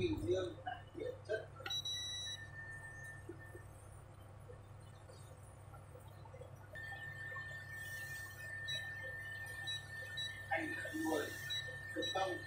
bình dương địa chất. Anh là người cực công